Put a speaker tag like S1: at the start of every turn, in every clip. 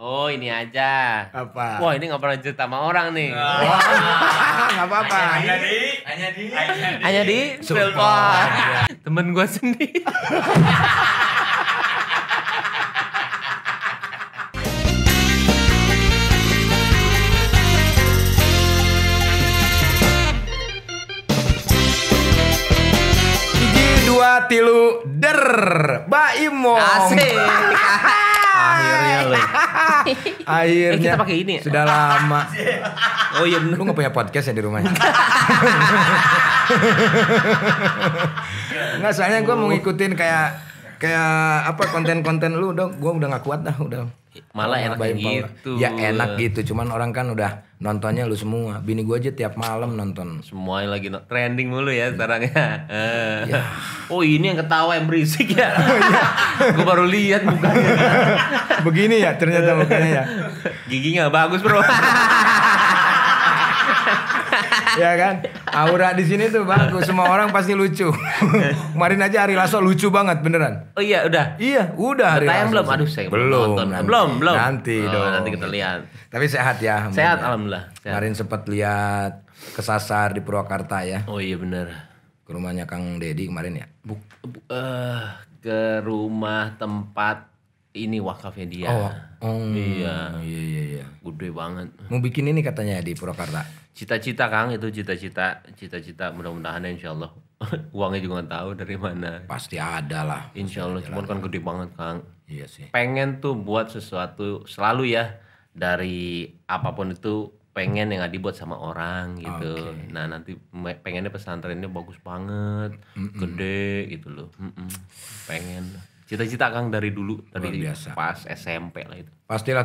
S1: Oh ini aja.
S2: Apa?
S1: Wah ini nggak pernah cerita sama orang nih.
S2: Nggak apa-apa.
S3: Hanya di, hanya di,
S1: Hanya di. Spellpot. Temen gue sendiri.
S2: Tilu der. Baimo.
S1: Asik. Akhirnya loh.
S2: Akhirnya.
S1: Eh, kita pakai ini ya?
S2: Sudah lama.
S1: Oh iya bener.
S2: Lu gak punya podcast ya di rumahnya? Enggak, soalnya gue mau ngikutin kayak kayak apa konten-konten lu udah gue udah gak kuat dah udah
S1: Malah enak kayak gitu.
S2: ya enak gitu cuman orang kan udah nontonnya lu semua bini gue aja tiap malam nonton
S1: Semua yang lagi no- trending mulu ya sekarang ya. Eh. Oh ini yang ketawa yang berisik ya. Gue baru lihat mukanya.
S2: begini ya ternyata mukanya ya
S1: Gigi nggak bagus bro.
S2: ya kan aura di sini tuh bagus semua orang pasti lucu kemarin aja Ari Lasso lucu banget beneran
S1: Oh iya udah.
S2: iya udah Ari Lasso.
S1: belum? Aduh saya
S2: belum
S1: nonton.
S2: nanti.
S1: Belum belum.
S2: nanti
S1: Oh,
S2: dong
S1: Nanti kita lihat.
S2: tapi sehat ya
S1: Sehat
S2: alhamdulillah.
S1: Sehat.
S2: kemarin sempat lihat kesasar di Purwakarta ya
S1: Oh iya bener.
S2: ke rumahnya Kang Dedi kemarin ya
S1: Buk, bu- eh, ke rumah tempat ini wakafnya dia.
S2: oh, oh
S1: Iya.
S2: iya iya iya
S1: Gede banget.
S2: mau bikin ini katanya di Purwakarta
S1: Cita-cita Kang itu cita-cita, cita-cita mudah-mudahan ya insya Allah. Uangnya juga nggak tahu dari mana.
S2: pasti ada lah
S1: Insya Allah, cuman kan gede banget Kang.
S2: iya sih
S1: Pengen tuh buat sesuatu selalu ya dari apa pun itu pengen yang nggak dibuat sama orang gitu. Nah nanti pengennya pesantrennya bagus banget, gede gitu loh. Mm-mm. Pengen. Cita-cita Kang dari dulu dari
S2: Luar biasa.
S1: pas SMP lah itu.
S2: pastilah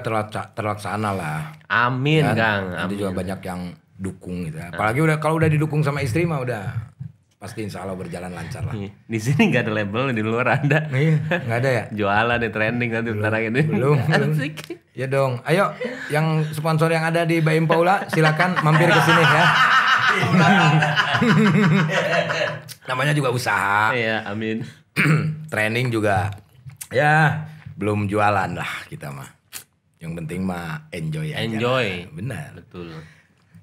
S2: terlaksana lah
S1: Amin
S2: Kan?
S1: Kang.
S2: nanti
S1: Amin.
S2: juga banyak yang dukung gitu apalagi udah kalau udah didukung sama istri mah udah pasti insya Allah berjalan lancar lah
S1: Di sini nggak ada label di luar ada.
S2: iya nggak ada ya
S1: Jualan nih trending nanti bentar lagi nih.
S2: belum, belum. Ya dong, ayo yang sponsor yang ada di Baim Paula silakan mampir ke sini ya. Namanya juga usaha,
S1: Iya, amin.
S2: training juga. Ya, belum jualan lah kita mah. Yang penting mah enjoy aja.
S1: Enjoy.
S2: Benar.
S1: Betul.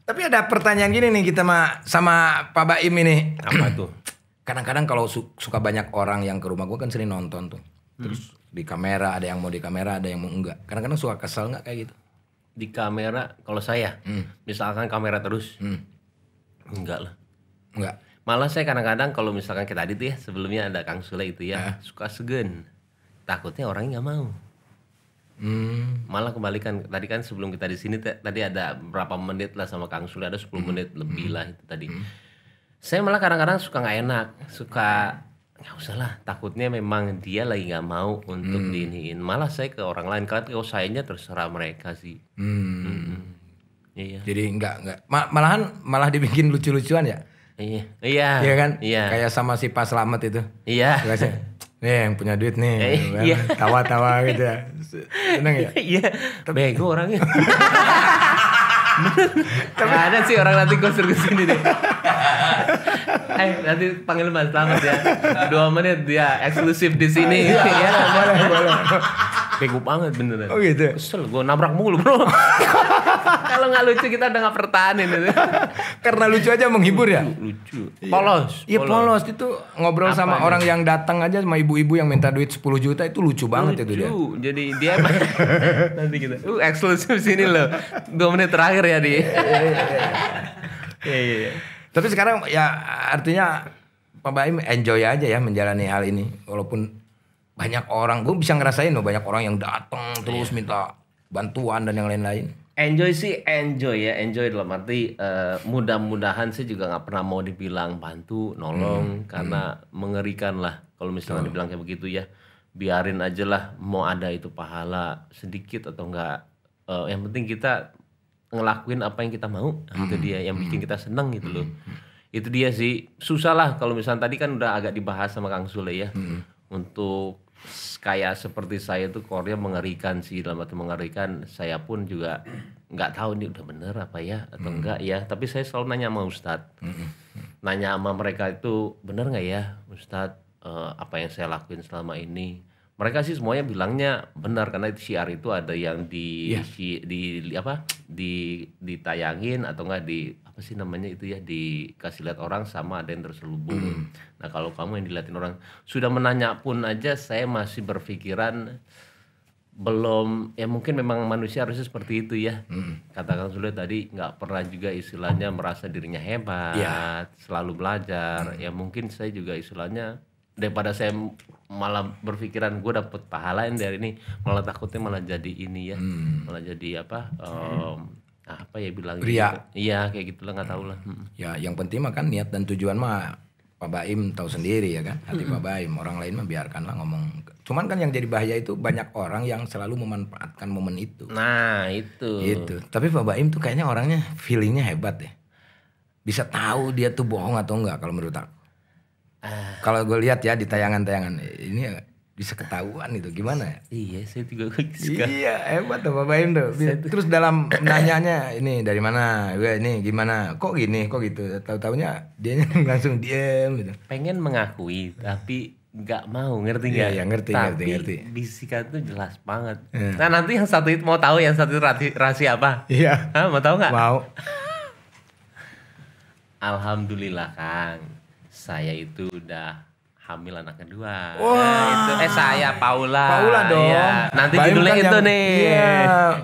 S2: Tapi ada pertanyaan gini nih kita mah sama Pak Baim ini.
S1: Apa tuh?
S2: Kadang-kadang kalau su- suka banyak orang yang ke rumah gua kan sering nonton tuh. Terus di kamera ada yang mau di kamera, ada yang mau enggak. Kadang-kadang suka kesel nggak kayak gitu?
S1: Di kamera kalau saya, misalkan kamera terus,
S2: Hmm.
S1: enggak lah.
S2: Enggak.
S1: Malah saya kadang-kadang kalau misalkan kita tadi tuh ya sebelumnya ada Kang Sule itu ya suka segen. Takutnya orangnya nggak mau.
S2: Hmm.
S1: Malah kembalikan tadi kan sebelum kita di sini tadi ada berapa menit lah sama Kang Sule ada 10 menit lebih lah itu tadi. Saya malah kadang-kadang suka nggak enak, suka nggak usah lah. Takutnya memang dia lagi nggak mau untuk diiniin. Malah saya ke orang lain kan kalau sayanya terserah mereka sih.
S2: Hmm.
S1: Iya.
S2: Jadi enggak Ma- malahan malah dibikin lucu-lucuan ya.
S1: Iya. Iya.
S2: Iya kan?
S1: Iya.
S2: Kayak sama si Pak Slamet itu.
S1: Iya.
S2: Nih yang punya duit nih.
S1: Eh,
S2: gitu kan.
S1: iya.
S2: Tawa-tawa gitu ya. Seneng ya?
S1: Iya. Bego orangnya. Tapi ada sih orang nanti gue suruh ke sini deh. Eh nanti panggil Mas Slamet ya. Dua menit dia eksklusif di sini. ya.
S2: boleh, boleh.
S1: Bego banget beneran.
S2: Oh gitu.
S1: Kesel gue nabrak mulu bro. Kalau nggak lucu kita udah nggak pertahanin itu.
S2: Karena lucu aja menghibur ya.
S1: Lucu. Polos.
S2: Iya polos itu ngobrol sama
S1: Apanya?
S2: orang yang datang aja sama ibu-ibu yang minta duit 10 juta itu lucu banget itu dia.
S1: Lucu. Jadi dia nanti kita. Uh eksklusif sini loh. Dua menit terakhir ya di. Iya iya. iya.
S2: Tapi sekarang ya artinya Pak Baim enjoy aja ya menjalani hal ini walaupun banyak orang gue bisa ngerasain loh banyak orang yang datang terus
S1: Iya.
S2: minta bantuan dan yang lain-lain.
S1: Enjoy sih enjoy ya enjoy dalam arti eh, mudah-mudahan sih juga nggak pernah mau dibilang bantu nolong karena mengerikan lah kalau misalnya dibilang kayak begitu ya. Biarin aja lah mau ada itu pahala sedikit atau enggak Eh, yang penting kita ngelakuin apa yang kita mau Nah, itu dia yang bikin kita seneng gitu loh. Itu dia sih. Susah lah kalau misalnya tadi kan udah agak dibahas sama Kang Sule ya untuk s- kayak seperti saya tuh Korea mengerikan sih dalam arti mengerikan saya pun juga nggak tahu ini udah bener apa ya atau enggak ya. Tapi saya selalu nanya sama Ustadz. Nanya sama mereka itu bener nggak ya Ustadz eh, apa yang saya lakuin selama ini? Mereka sih semuanya bilangnya benar karena itu siar itu ada yang di
S2: Iya.
S1: si- di, di apa di ditayangin atau enggak di apa sih namanya itu ya dikasih lihat orang sama ada yang terselubung.
S2: Hmm.
S1: Nah kalau kamu yang dilihatin orang sudah menanya pun aja saya masih berpikiran belum ya mungkin memang manusia harusnya seperti itu ya
S2: Hmm.
S1: kata Kang Sule tadi nggak pernah juga istilahnya merasa dirinya hebat
S2: Iya.
S1: selalu belajar
S2: Hmm.
S1: ya mungkin saya juga istilahnya daripada saya malah berpikiran gue dapet pahala yang dari ini malah takutnya malah jadi ini ya
S2: Hmm.
S1: malah jadi apa em, apa ya bilang
S2: Ria.
S1: iya kayak gitulah nggak tahu lah Mm.
S2: Ya yang penting mah kan niat dan tujuan mah Pak Baim tahu sendiri ya kan hati Pak Baim orang lain mah biarkanlah ngomong. Cuman kan yang jadi bahaya itu banyak orang yang selalu memanfaatkan momen itu.
S1: nah itu
S2: Gitu. Tapi Pak Baim tuh kayaknya orangnya feelingnya hebat deh. Bisa tahu dia tuh bohong atau enggak kalau menurut aku.
S1: Ah.
S2: Kalau gue lihat ya di tayangan-tayangan ini bisa ketahuan itu gimana ya?
S1: iya saya juga suka
S2: Iya hebat tuh Pak Baim tuh. Terus dalam nanyanya ini dari mana? Gue ini gimana? Kok gini? Kok gitu? Tahu-taunya dia langsung diem gitu.
S1: pengen mengakui tapi nggak mau ngerti
S2: Iya,
S1: nggak?
S2: iya, ngerti,
S1: tapi
S2: ngerti, ngerti.
S1: bisikan tuh jelas banget.
S2: Iya.
S1: Nah nanti yang satu itu mau tahu yang satu itu rahasia, rahasia apa?
S2: Iya.
S1: Hah, mau tahu nggak?
S2: Mau.
S1: Alhamdulillah Kang, saya itu udah hamil anak kedua.
S2: Wah.
S1: Nah, itu eh saya Paula.
S2: Paula dong.
S1: Iya. Nanti
S2: Baim
S1: judulnya
S2: kan
S1: itu
S2: yang-
S1: nih.
S2: Iya.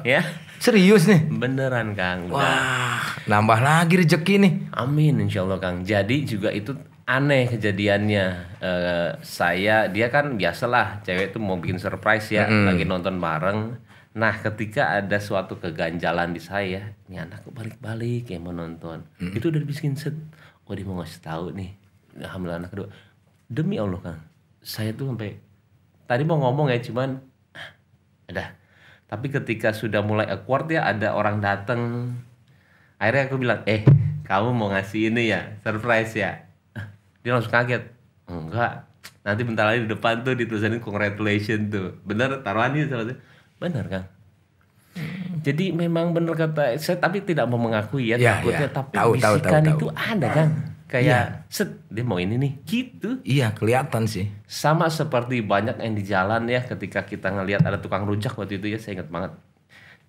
S1: Ya.
S2: Serius nih?
S1: Beneran Kang. Udah.
S2: Wah, nambah lagi rezeki nih.
S1: Amin insya Allah Kang. Jadi juga itu aneh kejadiannya. Eh, saya dia kan biasalah cewek itu mau bikin surprise ya, lagi nonton bareng. Nah ketika ada suatu keganjalan di saya, ini anak balik-balik ya mau nonton. Itu udah dibisikin set. Oh dia mau ngasih tahu nih, hamil anak kedua. Demi Allah Kang, saya tuh sampai tadi mau ngomong ya cuman ah, udah. Tapi ketika sudah mulai awkward ya ada orang datang akhirnya aku bilang eh kamu mau ngasih ini ya? Surprise ya? Dia langsung kaget. Enggak. Nanti bentar lagi di depan tuh ditulisanin congratulations tuh. Bener taruhannya salah bener kan jadi memang bener kata saya tapi tidak mau mengakui ya,
S2: Ya,
S1: takutnya
S2: ya.
S1: tapi
S2: Tahu, tahu,
S1: bisikan
S2: tahu,
S1: itu ada kan kayak set dia mau ini nih. Gitu.
S2: Iya, kelihatan sih.
S1: sama seperti banyak yang di jalan ya ketika kita ngelihat ada tukang rujak waktu itu ya saya ingat banget.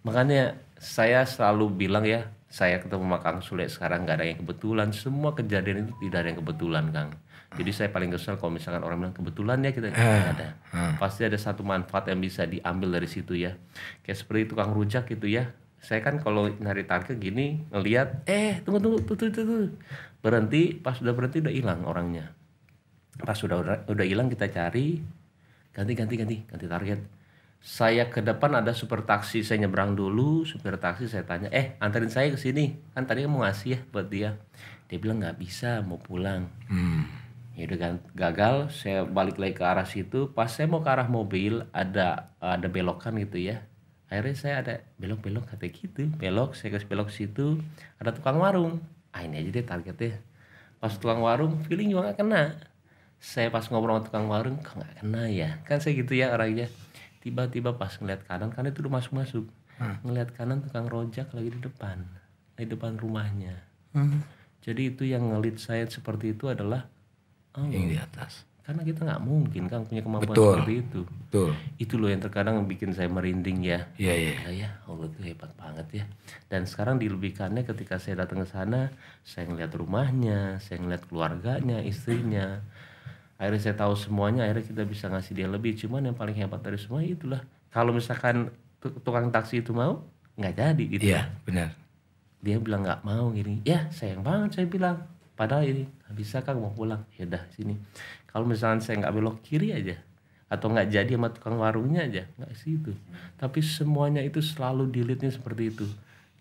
S1: Makanya saya selalu bilang ya saya ketemu sama Kang Sule sekarang nggak ada yang kebetulan. Semua kejadian itu tidak ada yang kebetulan Kang. Jadi saya paling kesel kalau misalkan orang bilang kebetulan ya kita nggak ada. pasti ada satu manfaat yang bisa diambil dari situ ya. Kayak seperti tukang rujak gitu ya saya kan kalau nyari target gini ngelihat eh tunggu tunggu tuh tuh tuh, tuh. berhenti pas udah berhenti udah hilang orangnya. Pas sudah udah udah hilang kita cari ganti ganti ganti ganti target. Saya ke depan ada super taksi saya nyebrang dulu supir taksi saya tanya eh anterin saya ke sini. Kan tadi mau ngasih ya buat dia. Dia bilang nggak bisa mau pulang.
S2: Hmm.
S1: ya udah gagal. Saya balik lagi ke arah situ. Pas saya mau ke arah mobil ada ada belokan gitu ya akhirnya saya ada belok belok kata gitu. Belok saya kasih belok situ. Ada tukang warung. Ah ini aja deh targetnya. Pas tukang warung feeling juga nggak kena. Saya pas ngobrol sama tukang warung kok nggak kena ya? Kan saya gitu ya orangnya. Tiba-tiba pas ngeliat kanan kan itu udah masuk masuk ngeliat kanan tukang rojak lagi di depan. Di depan rumahnya. Jadi itu yang ngelit saya seperti itu adalah oh,
S2: Yang di atas.
S1: Karena kita nggak mungkin kan punya kemampuan
S2: Betul.
S1: seperti itu
S2: Betul.
S1: itu loh yang terkadang bikin saya merinding ya
S2: Iya, iya.
S1: ya ya Allah itu hebat banget ya dan sekarang dilebihkannya ketika saya datang ke sana saya ngeliat rumahnya saya ngeliat keluarganya istrinya akhirnya saya tahu semuanya akhirnya kita bisa ngasih dia lebih cuman yang paling hebat dari semua itulah kalau misalkan tu- tukang taksi itu mau nggak jadi gitu
S2: Iya, benar.
S1: dia bilang nggak mau gini ya sayang banget saya bilang padahal ini nggak bisa kang mau pulang? Ya udah sini. Kalau misalnya saya nggak belok kiri aja atau nggak jadi sama tukang warungnya aja nggak situ. Tapi semuanya itu selalu dilitnya seperti itu.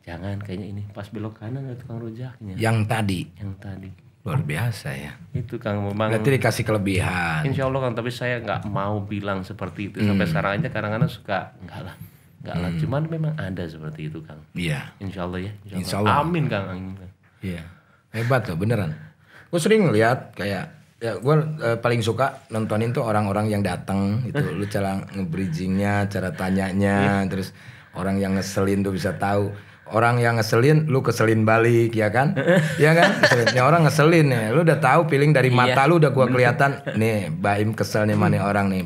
S1: Jangan kayaknya ini pas belok kanan ada tukang rojaknya.
S2: Yang tadi.
S1: Yang tadi.
S2: Luar biasa ya.
S1: itu kang memang
S2: Berarti dikasih kelebihan.
S1: Insya Allah kan tapi saya nggak mau bilang seperti itu. Sampai sekarang aja kadang-kadang suka enggak lah enggak lah. Cuman memang ada seperti itu kang.
S2: Iya.
S1: Insya Allah ya Insya Allah,
S2: Insya Allah.
S1: amin kang amin Kang.
S2: Iya. Hebat loh beneran. Gue sering ngeliat kayak ya gue paling suka nontonin tuh orang-orang yang datang itu lu cara nge-bridgingnya, cara tanyanya, terus orang yang ngeselin tuh bisa tahu orang yang ngeselin, lu keselin balik ya kan? Iya kan? Ini orang ngeselin nih. Lu udah tahu feeling dari mata lu udah gua kelihatan. Nih, Baim kesel nih mana orang nih.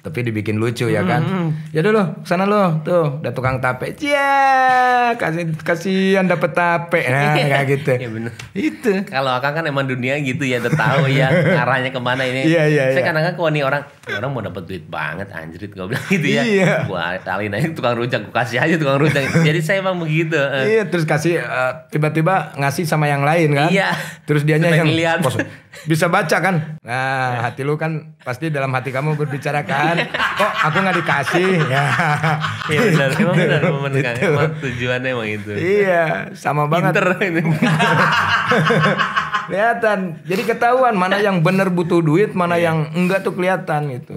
S2: Tapi dibikin lucu ya kan? Ya dulu, sana lu tuh, udah tukang tape. Cia, kasih kasihan dapet tape. Nah, kayak gitu.
S1: Iya bener.
S2: Itu.
S1: Kalau Akang kan emang dunia gitu ya, udah tahu ya arahnya ke mana ini.
S2: Iya, iya,
S1: Saya
S2: iya.
S1: kadang-kadang kalau nih orang, "Ini orang mau dapat duit banget anjrit gue bilang gitu ya.
S2: Iya.
S1: Gua talin aja tukang rujak, gua kasih aja tukang rujak. Jadi saya emang begitu. Eh.
S2: Iya, terus kasih eh, tiba-tiba ngasih sama yang lain kan?
S1: Iya.
S2: Terus dianya yang pos- bisa baca kan? Nah, hati lu kan pasti dalam hati kamu berbicara kan? Kok aku nggak dikasih? Ya.
S1: Iya benar, emang
S2: Gitu.
S1: benar momen Kang.
S2: Gitu.
S1: Emang tujuannya emang itu.
S2: Iya, sama banget.
S1: Pinter ini.
S2: Kelihatan. Jadi ketahuan mana yang bener butuh duit, mana yang enggak tuh kelihatan gitu.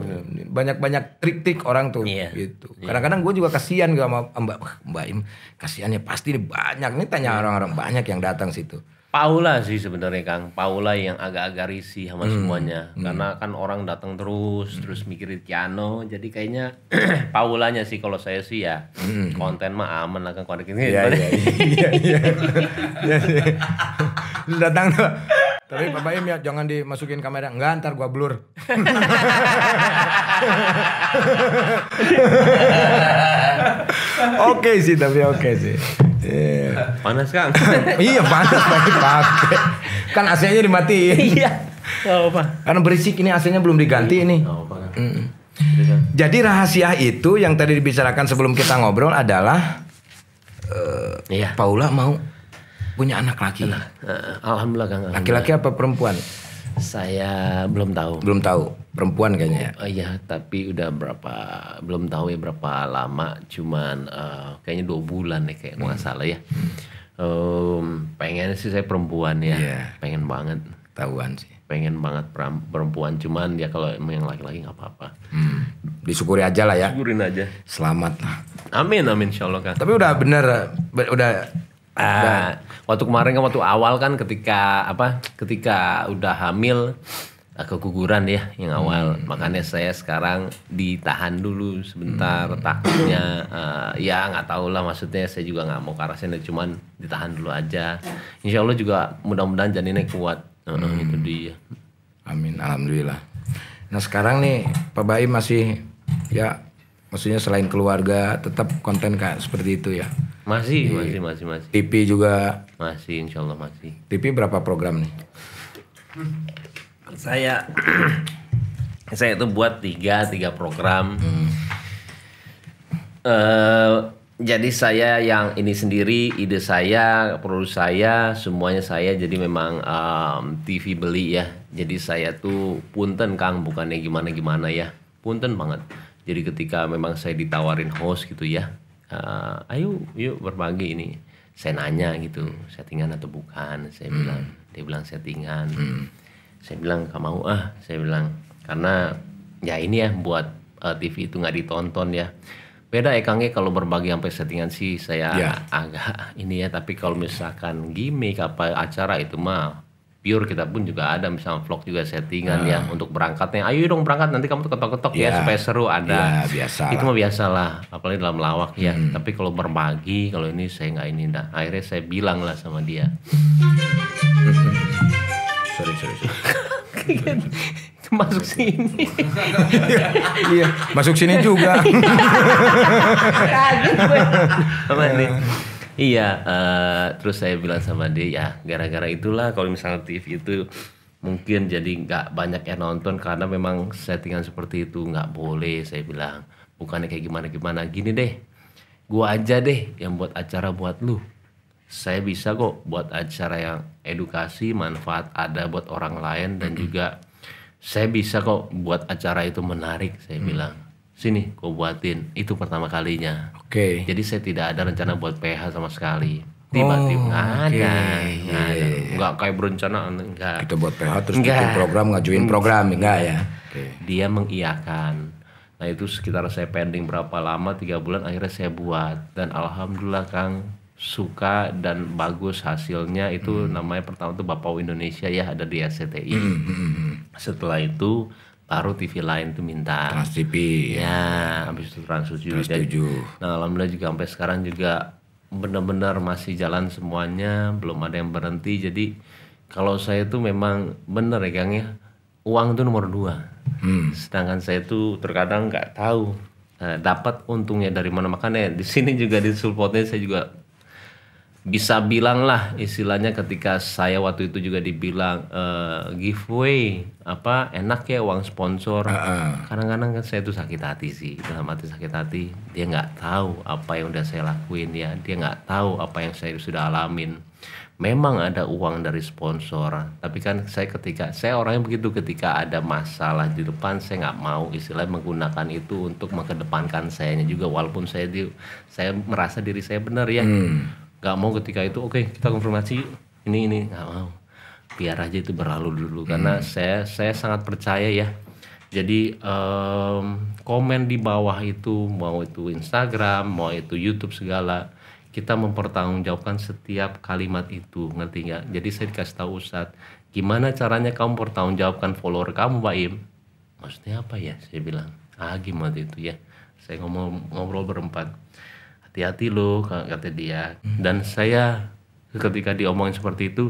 S2: Banyak-banyak trik-trik orang tuh
S1: Iya.
S2: gitu. Kadang-kadang gue juga kasihan gak sama Mbak Mbak Im. Kasihannya pasti nih banyak nih tanya orang-orang banyak yang datang situ.
S1: Paula sih sebenarnya Kang. Paula yang agak-agak risih sama
S2: Hmm.
S1: semuanya. Karena kan orang datang terus, terus mikirin piano. Jadi kayaknya Paulanya sih kalau saya sih ya konten mah aman lah kan konten ini.
S2: Hmm. Iya iya iya iya. Iya, iya. Datang tuh. Tapi Pak Baim ya jangan dimasukin kamera. Enggak ntar gua blur. oke sih tapi oke sih. Iya.
S1: Panas Kang.
S2: iya panas pakai pakai. Kan AC-nya dimatiin.
S1: Iya. Gak apa.
S2: Karena berisik ini AC-nya belum diganti ini.
S1: Gak apa.
S2: Mm. Jadi rahasia itu yang tadi dibicarakan sebelum kita ngobrol adalah eh,
S1: Iya.
S2: Paula mau punya anak laki.
S1: Eh, Alhamdulillah Kang.
S2: Laki-laki apa perempuan?
S1: Saya belum tahu.
S2: Belum tahu. Perempuan kayaknya ya.
S1: Oh iya, tapi udah berapa belum tahu ya berapa lama, cuman eh, kayaknya dua bulan nih kayak nggak salah ya. Em, pengen sih saya perempuan ya,
S2: Iya.
S1: pengen banget,
S2: Tahuan sih.
S1: pengen banget perempuan, cuman ya kalau yang laki-laki nggak apa-apa.
S2: Hmm. Disyukuri aja lah ya.
S1: Syukurin aja.
S2: Selamat lah.
S1: Amin amin insyaallah kan.
S2: Tapi udah bener, be- udah
S1: Ah, waktu kemarin kan waktu awal kan ketika apa? Ketika udah hamil eh, keguguran ya yang awal. Makanya saya sekarang ditahan dulu sebentar takutnya eh, ya nggak tahu lah maksudnya saya juga nggak mau ke arah sana cuman ditahan dulu aja. Insya Allah juga mudah-mudahan janinnya kuat. Heeh, Itu dia.
S2: Amin, alhamdulillah. Nah sekarang nih Pak Baim masih ya maksudnya selain keluarga tetap konten kayak seperti itu ya.
S1: Masih, masih, masih, masih,
S2: TV juga.
S1: masih, insya Allah masih.
S2: TV berapa program nih?
S1: Saya saya itu buat tiga tiga program. Eh, jadi saya yang ini sendiri ide saya, produksi saya, semuanya saya. Jadi memang em, TV beli ya. Jadi saya tuh punten Kang, bukannya gimana gimana ya. Punten banget. Jadi ketika memang saya ditawarin host gitu ya, eh, ayo yuk berbagi ini. Saya nanya gitu, settingan atau bukan? Saya bilang, dia bilang settingan. Saya bilang gak mau ah, saya bilang karena ya ini ya buat eh, TV itu nggak ditonton ya. Beda ya Kang ya kalau berbagi sampai settingan sih saya
S2: Ya.
S1: agak ini ya tapi kalau misalkan gimmick apa acara itu mah pure kita pun juga ada misalnya vlog juga settingan ya untuk berangkatnya. Ayo dong berangkat nanti kamu ketok-ketok ya
S2: Ya.
S1: supaya seru ada.
S2: Ya, biasa
S1: itu mah biasa lah apalagi dalam lawak ya. Tapi kalau berbagi kalau ini saya nggak ini dah akhirnya saya bilang lah sama dia.
S2: Sorry, sorry, sorry.
S1: masuk sini.
S2: Iya, masuk sini juga.
S1: apa nih iya eh, terus saya bilang sama dia ya gara-gara itulah kalau misalnya TV itu mungkin jadi nggak banyak yang nonton karena memang settingan seperti itu nggak boleh saya bilang. Bukannya kayak gimana gimana? Gini deh gua aja deh yang buat acara buat lu. Saya bisa kok buat acara yang edukasi manfaat ada buat orang lain dan juga saya bisa kok buat acara itu menarik saya bilang. Sini kau buatin. Itu pertama kalinya
S2: Oke.
S1: jadi saya tidak ada rencana buat PH sama sekali. Tiba-tiba
S2: Oh,
S1: nggak
S2: oke.
S1: ada,
S2: Iya,
S1: ada. Nggak kayak berencana, enggak.
S2: Kita buat PH terus
S1: Enggak.
S2: bikin program, ngajuin program, enggak ya? Oke.
S1: Dia mengiyakan. Nah itu sekitar saya pending berapa lama, tiga bulan akhirnya saya buat. Dan alhamdulillah Kang suka dan bagus hasilnya itu namanya pertama tuh Bapak Indonesia ya ada di SCTI. Setelah itu baru TV lain tuh minta.
S2: Trans TV.
S1: Ya, habis itu Trans 7.
S2: Trans 7.
S1: Nah, alhamdulillah juga sampai sekarang juga benar-benar masih jalan semuanya, belum ada yang berhenti. Jadi kalau saya itu memang benar ya Kang ya, uang itu nomor dua. Sedangkan saya itu terkadang nggak tahu eh, dapat untungnya dari mana. Makanya di sini juga di Sulpotnya saya juga bisa bilang lah istilahnya ketika saya waktu itu juga dibilang eh, giveaway apa enak ya uang sponsor. Kadang-kadang kan saya tuh sakit hati sih dalam hati sakit hati. Dia nggak tahu apa yang udah saya lakuin ya. Dia nggak tahu apa yang saya sudah alamin. Memang ada uang dari sponsor tapi kan saya ketika saya orangnya begitu ketika ada masalah di depan saya nggak mau istilahnya menggunakan itu untuk mengedepankan sayanya juga walaupun saya di saya merasa diri saya benar ya nggak mau ketika itu oke kita konfirmasi ini ini. Nggak mau. Biar aja itu berlalu dulu karena saya saya sangat percaya ya. Jadi em, komen di bawah itu mau itu Instagram mau itu YouTube segala kita mempertanggungjawabkan setiap kalimat itu ngerti nggak? Jadi saya dikasih tahu Ustadz gimana caranya kamu pertanggungjawabkan follower kamu Pak Im? Maksudnya apa ya? Saya bilang ah gimana itu ya? Saya ngomong ngobrol berempat hati-hati loh ka- kata dia. Dan saya ketika diomongin seperti itu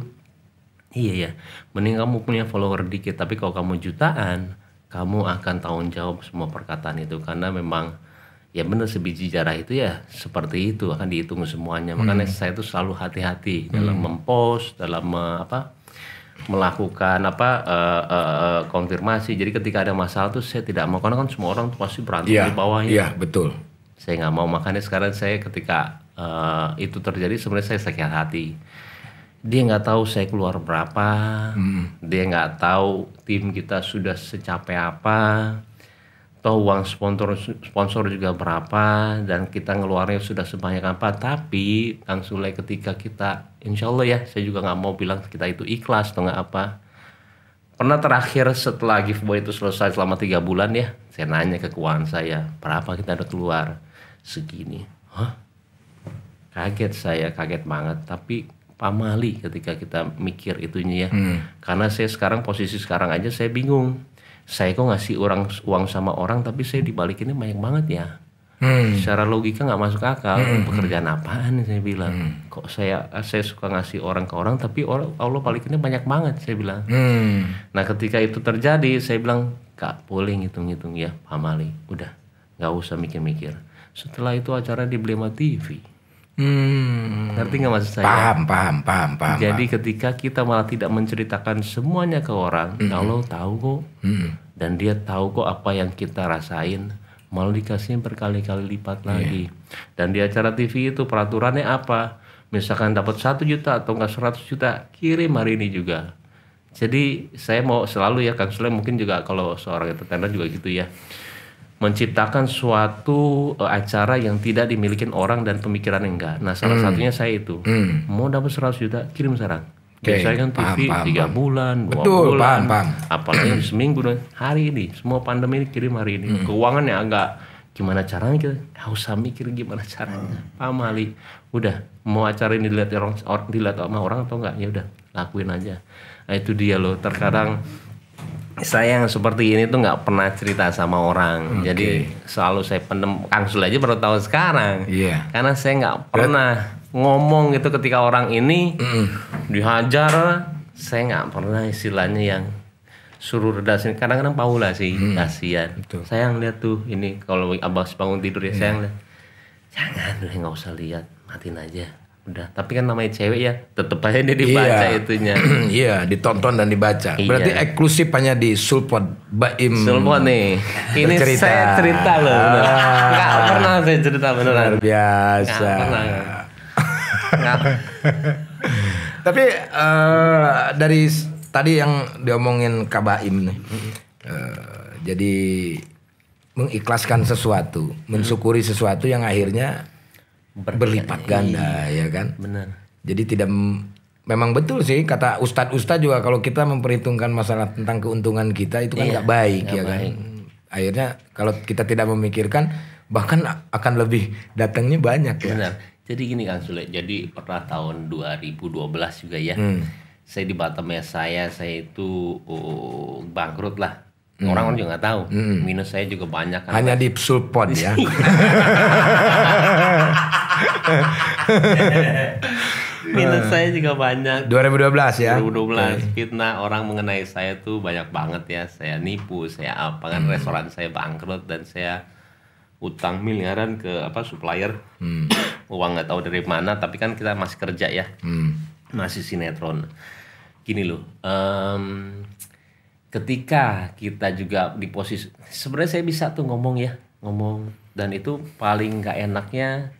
S1: iya ya mending kamu punya follower dikit tapi kalau kamu jutaan kamu akan tanggung jawab semua perkataan itu. Karena memang ya benar sebiji jarah itu ya seperti itu akan dihitung semuanya. Makanya saya itu selalu hati-hati dalam mempost dalam me- apa melakukan apa eh, eh, eh, konfirmasi. Jadi ketika ada masalah tuh saya tidak mau karena kan semua orang tuh pasti berantem
S2: Iya,
S1: di bawahnya.
S2: iya betul.
S1: Saya nggak mau. Makanya sekarang saya ketika eh, itu terjadi sebenarnya saya sakit hati. Dia nggak tahu saya keluar berapa. Dia nggak tahu tim kita sudah secapek apa. Toh uang sponsor sponsor juga berapa. Dan kita ngeluarnya sudah sebanyak apa. Tapi Kang Sule ketika kita insya Allah ya saya juga nggak mau bilang kita itu ikhlas atau nggak apa. Pernah terakhir setelah giveaway itu selesai selama tiga bulan ya, saya nanya ke keuangan saya, berapa kita udah keluar? Segini. Hah? Kaget saya, kaget banget. Tapi pamali ketika kita mikir itunya ya. Karena saya sekarang posisi sekarang aja saya bingung. Saya kok ngasih orang uang sama orang tapi saya dibalikinnya banyak banget ya.
S2: Hmm.
S1: Secara logika nggak masuk akal. Pekerjaan apaan saya bilang. Kok saya saya suka ngasih orang ke orang tapi orang Allah balikinnya banyak banget saya bilang.
S2: Hmm.
S1: Nah ketika itu terjadi saya bilang kak boleh ngitung-ngitung ya Pak Mali udah nggak usah mikir-mikir setelah itu acara di Blema TV
S2: Hmm.
S1: ngerti nggak maksud saya?
S2: Paham, paham, paham, paham.
S1: jadi ketika kita malah tidak menceritakan semuanya ke orang ya Allah tahu kok. Dan dia tahu kok apa yang kita rasain malah dikasih berkali-kali lipat lagi. Dan di acara TV itu peraturannya apa? Misalkan dapat satu juta atau enggak 100 juta kirim hari ini juga. Jadi saya mau selalu ya Kang Sule mungkin juga kalau seorang entertainer juga gitu ya menciptakan suatu eh, acara yang tidak dimiliki orang dan pemikiran enggak. Nah, salah satunya saya itu. Mau dapat 100 juta, kirim sekarang.
S2: Oke,
S1: Biasanya kan TV
S2: paham,
S1: tiga
S2: paham.
S1: bulan, dua
S2: Betul,
S1: bulan,
S2: paham, paham.
S1: apalagi seminggu dong. Hari ini semua pandemi ini kirim hari ini. Keuangan yang agak gimana caranya kita nggak usah mikir gimana caranya. Paham Ali? Udah mau acara ini dilihat orang, or- dilihat sama orang atau enggak ya udah lakuin aja. Nah itu dia loh. Terkadang saya yang seperti ini tuh nggak pernah cerita sama orang. Jadi selalu saya pendem. Kang Sul aja baru tahu sekarang.
S2: Iya.
S1: Karena saya nggak pernah ngomong gitu ketika orang ini dihajar. Saya nggak pernah istilahnya yang suruh redasin. Kadang-kadang Paula sih kasihan. Saya lihat tuh ini kalau abang bangun tidur ya saya ngeliat. Jangan udah nggak usah lihat, matiin aja. Udah. Tapi kan namanya cewek ya, tetep aja dia dibaca
S2: Iya.
S1: itunya.
S2: Iya, ditonton dan dibaca.
S1: Iya.
S2: Berarti eksklusif hanya di Sulpot Baim.
S1: Sulpon nih. Ini
S2: Bercerita.
S1: saya cerita loh. bener.
S2: Ah.
S1: Nggak pernah saya cerita beneran.
S2: Luar biasa.
S1: Nggak pernah. Nggak.
S2: Tapi eh, dari tadi yang diomongin Kak Baim nih. eh, jadi mengikhlaskan sesuatu, mensyukuri sesuatu yang akhirnya berlipat ganda, ya kan?
S1: Bener.
S2: Jadi tidak memang betul sih kata ustadz-ustadz juga kalau kita memperhitungkan masalah tentang keuntungan kita itu kan nggak baik ya kan. Akhirnya kalau kita tidak memikirkan bahkan akan lebih datangnya banyak ya.
S1: Benar. Jadi gini Kang Sule, jadi pernah tahun 2012 juga ya.
S2: Hmm.
S1: Saya di Batam ya saya, saya itu oh, bangkrut lah. Orang-orang juga nggak tahu. Minus saya juga banyak kan.
S2: Hmm. Hanya di sulpot ya.
S1: Minus saya juga banyak.
S2: 2012 ya.
S1: 2012 fitnah orang mengenai saya tuh banyak banget ya. Saya nipu, saya apa kan restoran saya bangkrut dan saya utang miliaran ke apa supplier. Uang nggak tahu dari mana, tapi kan kita masih kerja ya.
S2: Hmm.
S1: Masih sinetron. Gini loh, em, ketika kita juga di posisi sebenarnya saya bisa tuh ngomong ya, ngomong dan itu paling nggak enaknya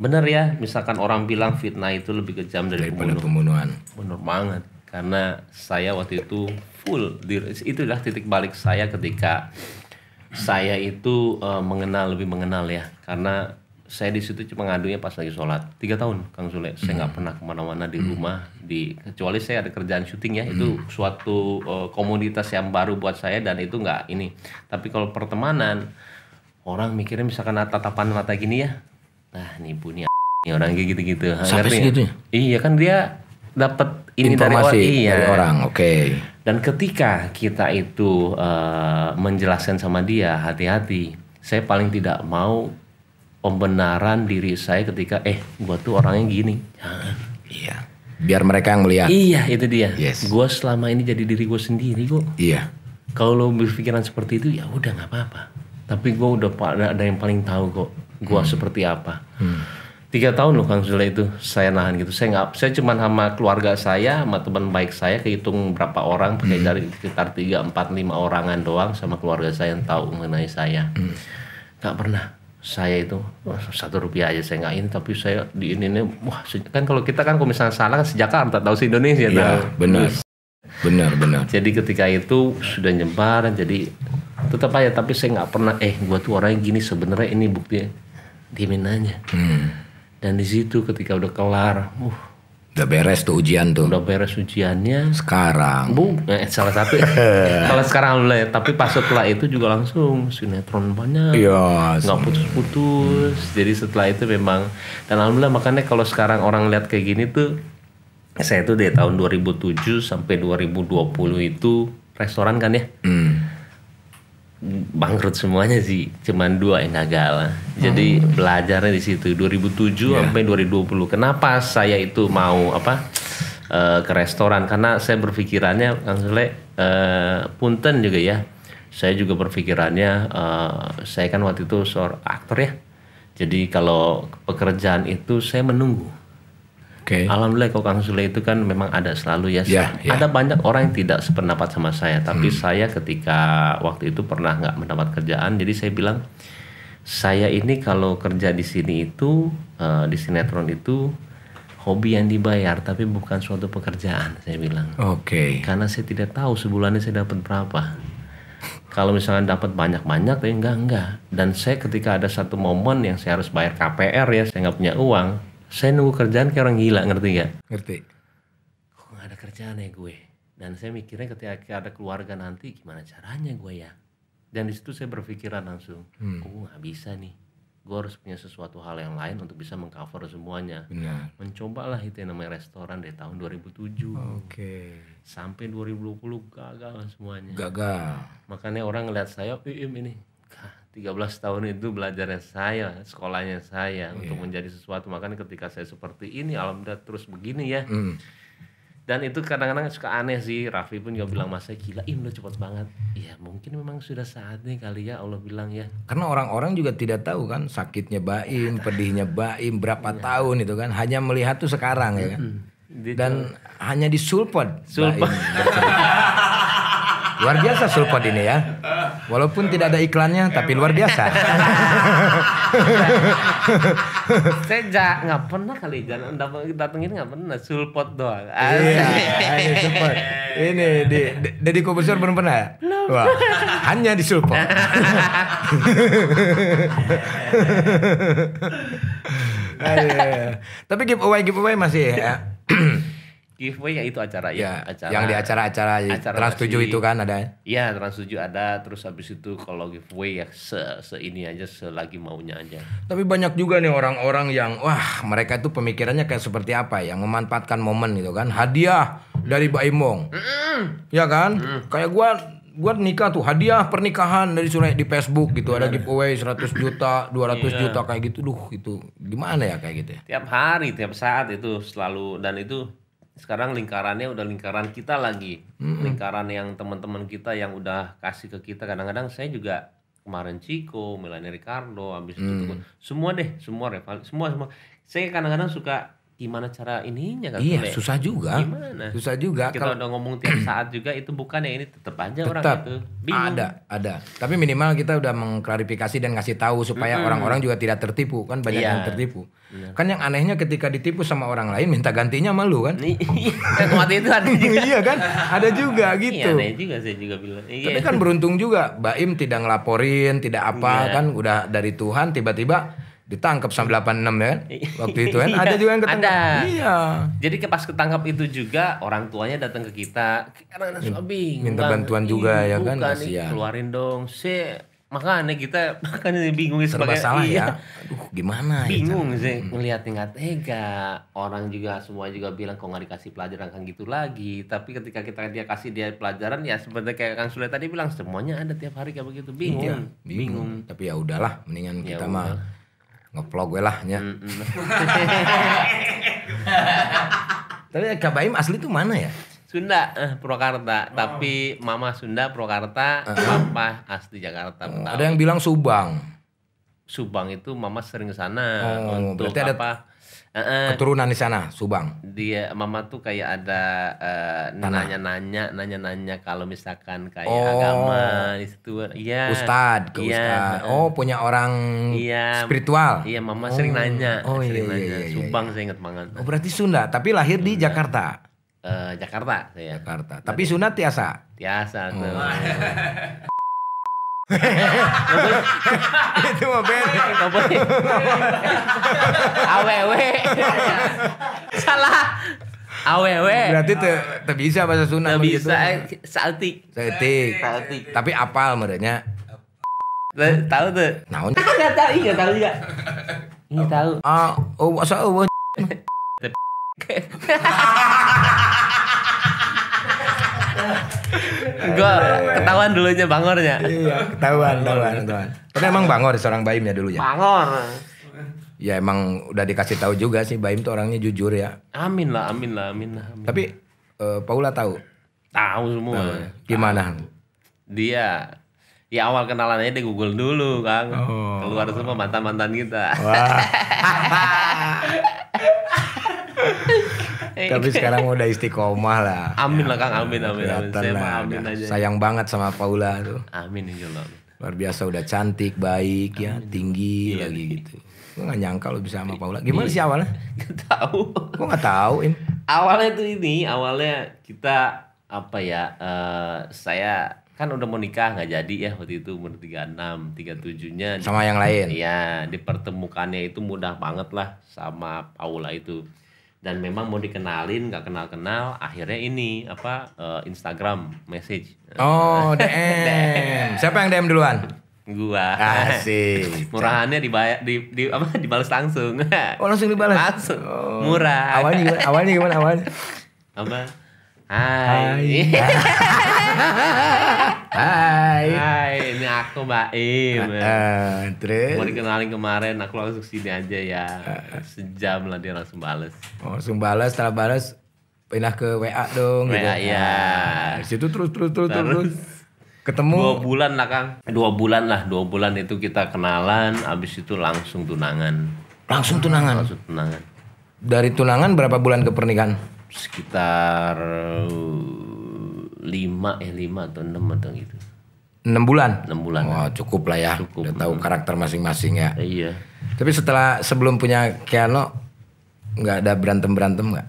S1: bener ya, misalkan orang bilang fitnah itu lebih kejam dari
S2: Daripada
S1: pembunuh.
S2: pembunuhan.
S1: Bener banget. Karena saya waktu itu full di itulah titik balik saya ketika saya itu eh, mengenal lebih mengenal ya. Karena saya di situ cuma ngadunya pas lagi sholat. Tiga tahun Kang Sule. Saya nggak pernah ke mana-mana di rumah. Di kecuali saya ada kerjaan syuting ya. Itu suatu eh, komoditas yang baru buat saya dan itu nggak ini. Tapi kalau pertemanan orang mikirnya misalkan tatapan mata gini ya. Nah nipu nih ini orang kayak gitu-gitu.
S2: Sampai
S1: nggak?
S2: segitunya?
S1: Iya kan dia dapat ini dari
S2: Informasi
S1: orang. Iya.
S2: dari orang. Oke.
S1: Dan ketika kita itu eh, menjelaskan sama dia hati-hati, saya paling tidak mau pembenaran diri saya ketika eh gua tuh orangnya gini. Jangan.
S2: Iya. Biar mereka yang melihat.
S1: Iya itu dia.
S2: Yes.
S1: Gua selama ini jadi diri gue sendiri kok.
S2: Iya.
S1: Kalau lo berpikiran seperti itu ya udah nggak apa-apa. Tapi gue udah ada yang paling tahu kok gua seperti apa. Tiga tahun loh Kang Sule itu saya nahan gitu. Saya nggak, saya cuma sama keluarga saya, sama teman baik saya, kehitung berapa orang, pakai dari sekitar tiga, empat, lima orangan doang sama keluarga saya yang tahu mengenai saya. Nggak pernah saya itu satu rupiah aja saya nggak ini tapi saya di ini ini wah kan kalau kita kan kalau misalnya salah kan sejak Jakarta tahu se Indonesia
S2: Iya,
S1: tahu.
S2: benar. Benar, benar.
S1: Jadi ketika itu sudah nyebar, jadi tetap aja. Tapi saya nggak pernah, eh gua tuh orangnya gini sebenarnya ini buktinya. Diemin aja.
S2: Hmm.
S1: Dan di situ ketika udah kelar, uh,
S2: Udah beres tuh ujian tuh.
S1: udah beres ujiannya.
S2: Sekarang.
S1: Bu, eh, salah satu. Kalau sekarang alhamdulillah, ya. tapi pas setelah itu juga langsung sinetron banyak.
S2: Iya.
S1: nggak putus-putus. Jadi setelah itu memang dan alhamdulillah makanya kalau sekarang orang lihat kayak gini tuh saya tuh dari tahun 2007 sampai 2020 itu restoran kan ya
S2: Hmm.
S1: Bangkrut semuanya sih. Cuman dua yang gagal. Jadi belajarnya di situ. 2007 sampai 2020 kenapa saya itu mau apa eh, ke restoran? Karena saya berpikirannya Kang Sule eh, punten juga ya. Saya juga berpikirannya eh, saya kan waktu itu seorang aktor ya. Jadi kalau pekerjaan itu saya menunggu
S2: Oke.
S1: Alhamdulillah kok Kang Sule itu kan memang ada selalu ya.
S2: Ya, ya.
S1: Ada banyak orang yang tidak sependapat sama saya, tapi saya ketika waktu itu pernah nggak mendapat kerjaan, jadi saya bilang saya ini kalau kerja di sini itu eh, di sinetron itu hobi yang dibayar, tapi bukan suatu pekerjaan, saya bilang.
S2: Oke.
S1: Karena saya tidak tahu sebulannya saya dapat berapa. Kalau misalnya dapat banyak-banyak, tapi enggak enggak. Dan saya ketika ada satu momen yang saya harus bayar KPR ya, saya nggak punya uang, saya nunggu kerjaan kayak orang gila, ngerti nggak?
S2: Ngerti.
S1: kok nggak ada kerjaan ya gue dan saya mikirnya ketika ada keluarga nanti gimana caranya gue ya dan di situ saya berpikiran langsung oh nggak bisa nih gue harus punya sesuatu hal yang lain untuk bisa mengcover semuanya
S2: Benar.
S1: mencobalah itu yang namanya restoran dari tahun 2007
S2: Oke.
S1: sampai 2020 gagal semuanya
S2: Gagal.
S1: makanya orang ngeliat saya Iim ini "Kah, 13 tahun itu belajarnya saya sekolahnya saya untuk menjadi sesuatu makanya ketika saya seperti ini alhamdulillah terus begini ya
S2: Hmm.
S1: dan itu kadang-kadang suka aneh sih Raffi pun juga bilang mas saya gila im lo cepet banget ya mungkin memang sudah saatnya kali ya Allah bilang ya
S2: Karena orang-orang juga tidak tahu kan sakitnya Baim, pedihnya Baim berapa
S1: Iya.
S2: tahun itu kan. Hanya melihat tuh sekarang ya kan.
S1: Dia
S2: Dan hanya di Sulpot. Luar biasa Sulpot ini ya. Walaupun tidak ada iklannya tapi luar biasa.
S1: saya ja- nggak pernah kali jangan datang datengin nggak pernah sulpot doang
S2: Iya, ini Sulpot. Ini di Deddy Kobusur belum pernah ya? Wah, hanya di Sulpot. Tapi giveaway giveaway masih ya.
S1: giveaway ya itu acara
S2: Ya,
S1: ya, acara
S2: yang di acara-acara
S1: acara
S2: Trans 7
S1: masih-
S2: itu kan ada.
S1: Iya Trans 7 ada terus habis itu kalau giveaway ya se, se ini aja selagi maunya aja
S2: Tapi banyak juga nih orang-orang yang wah mereka itu pemikirannya kayak seperti apa ya, yang memanfaatkan momen gitu kan. Hadiah dari Baimong. Ya kan? Kayak gua buat nikah tuh hadiah pernikahan dari Sule di Facebook gitu ada giveaway 100 juta 200 juta kayak gitu duh itu gimana ya kayak gitu ya
S1: tiap hari tiap saat itu selalu dan itu sekarang lingkarannya udah lingkaran kita lagi. Lingkaran yang teman-teman kita yang udah kasih ke kita. Kadang-kadang saya juga kemarin Chico, Melanie Ricardo, habis itu tuh, semua deh, semua rival, semua semua. Saya kadang-kadang suka gimana cara ininya kan
S2: iya susah juga
S1: Gimana?
S2: susah juga
S1: Kita
S2: kalau
S1: udah ngomong tiap saat juga itu bukan ya ini tetap aja orang
S2: tetap
S1: itu bingung.
S2: ada ada tapi minimal kita udah mengklarifikasi dan ngasih tahu supaya orang-orang juga tidak tertipu kan banyak
S1: Iya.
S2: yang tertipu kan yang anehnya ketika ditipu sama orang lain minta gantinya malu kan
S1: waktu itu ada juga.
S2: iya kan ada juga
S1: Iya,
S2: gitu
S1: aneh juga saya juga bilang. Iya.
S2: Tapi kan beruntung juga, Baim tidak ngelaporin, tidak apa
S1: Iya.
S2: kan, udah dari Tuhan tiba-tiba ditangkap sama 86 ya kan? Waktu itu kan ada
S1: Iya,
S2: juga yang ketangkap.
S1: ada.
S2: Iya.
S1: Jadi ke pas ketangkap itu juga orang tuanya datang ke kita karena suka bingung.
S2: Minta
S1: Bang.
S2: bantuan juga ya kan,
S1: bukan, nih,
S2: kasihan.
S1: Keluarin dong. Si makanya kita makanya bingung
S2: Serba
S1: sebagai
S2: salah
S1: iya.
S2: ya. Aduh, gimana ya?
S1: Bingung sih ngelihat nggak tega. Orang juga semua juga bilang kok nggak dikasih pelajaran kan gitu lagi. Tapi ketika kita dia kasih dia pelajaran ya seperti kayak Kang Sule tadi bilang semuanya ada tiap hari kayak begitu. Bingung.
S2: Iya, bingung. Tapi ya udahlah, mendingan
S1: Ya
S2: kita
S1: udah.
S2: mah ngevlog we lah ya.
S1: Mm-mm.
S2: Tapi Kak Baim asli tuh mana ya?
S1: Sunda, eh, Purwakarta. Tapi Mama Sunda Purwakarta, Papa asli Jakarta. Betawi.
S2: Ada yang bilang Subang.
S1: Subang itu Mama sering ke sana
S2: Oh,
S1: untuk
S2: berarti ada-
S1: apa?
S2: Keturunan di sana, Subang.
S1: dia Mama tuh kayak ada eh, nanya-nanya, nanya-nanya kalau misalkan kayak
S2: Oh.
S1: agama di situ. Iya.
S2: Ustad, ke
S1: Iya,
S2: Ustad. Oh, punya orang
S1: Iya.
S2: spiritual.
S1: Iya, Mama sering nanya,
S2: Oh,
S1: sering
S2: iya, iya,
S1: nanya.
S2: iya, iya,
S1: Subang saya ingat banget.
S2: Oh, berarti Sunda, tapi lahir di Jakarta.
S1: Eh, Jakarta saya.
S2: Jakarta. Tapi sunat tiasa.
S1: Biasa tuh.
S2: Oh. itu mah beda.
S1: Nggak. Awewe. Salah. Awewe.
S2: Berarti te, te bisa bahasa Sunda
S1: Nggak
S2: begitu.
S1: bisa eh, saltik. Saltik.
S2: Tapi apal merenya.
S1: Tuh, Tahu tuh.
S2: Naon?
S1: Enggak tahu, iya tahu juga. Ini tahu.
S2: Ah, oh masa oh.
S1: Gua ketahuan dulunya bangornya.
S2: Iya, ketahuan, ketahuan, ketahuan. Tapi emang Bangor seorang Baim ya dulu ya.
S1: Bangor.
S2: Ya emang udah dikasih tahu juga sih Baim tuh orangnya jujur ya.
S1: Amin lah, amin lah, amin lah. amin.
S2: Tapi eh, Paula tahu
S1: Tahu semua.
S2: gimana?
S1: Dia Ya awal kenalannya di Google dulu, Kang.
S2: Oh.
S1: Keluar semua mantan-mantan kita.
S2: Wah. Tapi sekarang udah istiqomah lah.
S1: Amin lah, Kang. Amin, amin, amin. Saya
S2: lah,
S1: amin aja.
S2: Sayang banget sama Paula tuh.
S1: Amin insya Allah.
S2: Luar biasa udah cantik, baik ya, tinggi
S1: Iya,
S2: lagi gitu. Gue gak nyangka lo bisa sama Paula. Gimana sih awalnya?
S1: Gak tahu.
S2: Gue gak tahu, Im.
S1: awalnya tuh ini awalnya kita apa ya eh, saya kan udah mau nikah nggak jadi ya waktu itu umur 36 37 nya
S2: Sama yang lain.
S1: Iya, dipertemukannya itu mudah banget lah sama Paula itu. Dan memang mau dikenalin nggak kenal-kenal, akhirnya ini apa eh, Instagram message
S2: Oh, DM. Siapa yang DM duluan?
S1: gua.
S2: Asik.
S1: Murahannya dibayar di, di apa dibalas langsung.
S2: Oh, langsung dibalas?
S1: Langsung.
S2: Oh.
S1: Murah.
S2: Awalnya gimana? Awalnya gimana? Awalnya?
S1: apa? Hai.
S2: Hai.
S1: Hai, ini aku Mbak Im.
S2: Eh, terus?
S1: Mau dikenalin kemarin, aku langsung sini aja ya. Sejam lah dia langsung bales.
S2: Oh, langsung balas, setelah balas pindah ke WA dong gitu.
S1: WA, iya.
S2: Nah, di situ terus terus terus terus.
S1: Terus.
S2: Ketemu
S1: Dua bulan lah Kang. Dua bulan lah, dua bulan itu kita kenalan, abis itu langsung tunangan.
S2: langsung tunangan.
S1: Langsung tunangan.
S2: Dari tunangan berapa bulan ke pernikahan?
S1: Sekitar uh, lima eh lima atau enam atau gitu.
S2: 6 bulan.
S1: Enam bulan.
S2: Wah, cukup lah ya.
S1: Cukup.
S2: Udah tahu karakter masing-masing ya.
S1: Iya.
S2: Tapi setelah sebelum punya Keanu nggak ada berantem-berantem nggak?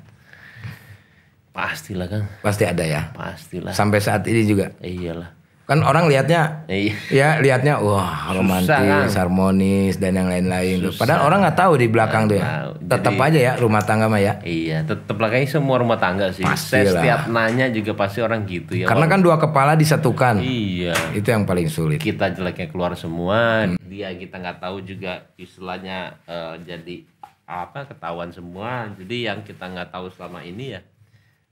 S1: Pastilah Kang.
S2: Pasti ada ya.
S1: Pastilah.
S2: Sampai saat ini juga.
S1: Iyalah.
S2: Kan orang lihatnya
S1: iya.
S2: ya lihatnya wah romantis, harmonis dan yang lain-lain. tuh. Padahal orang nggak tahu di belakang tuh ya. Tetap aja ya rumah tangga mah ya.
S1: Iya, tetap kayaknya semua rumah tangga sih. Saya setiap nanya juga pasti orang gitu ya.
S2: Karena kan dua kepala disatukan.
S1: Iya.
S2: Itu yang paling sulit.
S1: Kita jeleknya keluar semua, dia kita nggak tahu juga istilahnya eh, jadi apa ketahuan semua. Jadi yang kita nggak tahu selama ini ya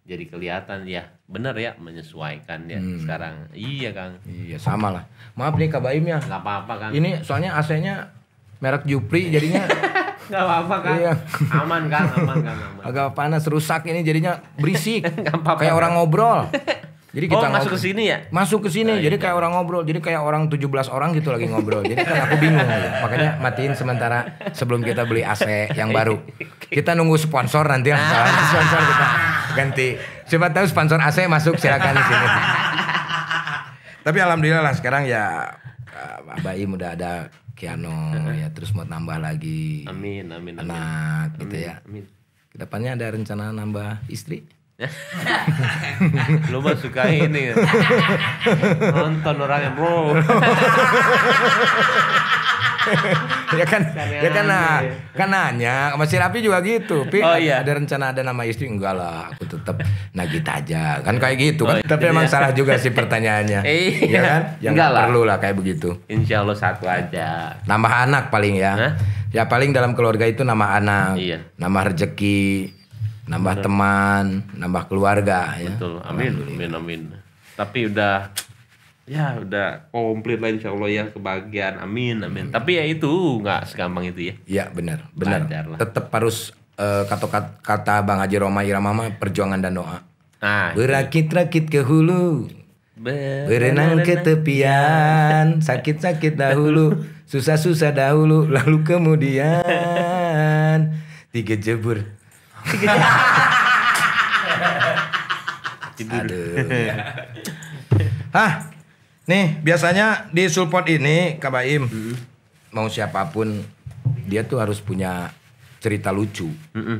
S1: jadi kelihatan ya bener ya menyesuaikan ya
S2: Hmm.
S1: sekarang iya kang
S2: Iya sama lah. Maaf nih Kak Baim ya.
S1: nggak apa-apa kang
S2: Ini soalnya AC-nya merek Jupri jadinya
S1: nggak apa-apa kang
S2: Iya.
S1: aman kang aman kang aman
S2: agak panas rusak ini jadinya berisik.
S1: Nggak apa-apa.
S2: kayak orang ngobrol. Jadi
S1: oh
S2: kita
S1: masuk
S2: ngob-
S1: ke sini ya
S2: Masuk ke sini, jadi kayak orang ngobrol, jadi kayak orang 17 orang gitu lagi ngobrol. Jadi kan aku bingung gitu. Makanya matiin sementara sebelum kita beli AC yang baru. Kita nunggu sponsor nanti lah. Soalnya sponsor kita ganti. Siapa tahu sponsor AC masuk silakan di sini. Tapi alhamdulillah lah sekarang ya uh, Baim udah ada Kiano ya terus mau nambah lagi
S1: amin amin amin
S2: anak gitu ya.
S1: amin
S2: Ke depannya ada rencana nambah istri?
S1: lu mah suka ini ya. nonton orangnya bro
S2: ya kan ya kan nah, kan nanya sama si Rapi juga gitu Pi.
S1: Oh, iya.
S2: ada rencana ada nama istri? Enggak lah aku tetap Nagita aja. Kan kayak gitu kan
S1: Oh, iya.
S2: tapi emang salah juga sih pertanyaannya.
S1: Iya.
S2: ya kan? Yang
S1: Enggak
S2: nggak
S1: lah.
S2: perlu lah kayak begitu.
S1: Insya Allah satu aja.
S2: Nambah anak paling ya.
S1: Hah?
S2: ya paling dalam keluarga itu nama anak
S1: Iya.
S2: nambah rezeki nambah teman nambah keluarga ya.
S1: Betul. Amin amin amin. Tapi udah ya udah komplit lah insya Allah ya kebahagiaan. Amin amin. Tapi ya itu nggak segampang itu ya.
S2: Iya benar, benar. Tetap harus eh, kata, kata Bang Haji Roma Irama mah perjuangan dan doa.
S1: nah
S2: Berakit-rakit ke hulu,
S1: be-
S2: berenang ke tepian, sakit-sakit dahulu, susah-susah dahulu, lalu kemudian. Tiga jebur. Aduh. Hah, nih biasanya di sulpot ini Kak Baim, mau siapa pun dia tuh harus punya cerita lucu.
S1: Mm-mm.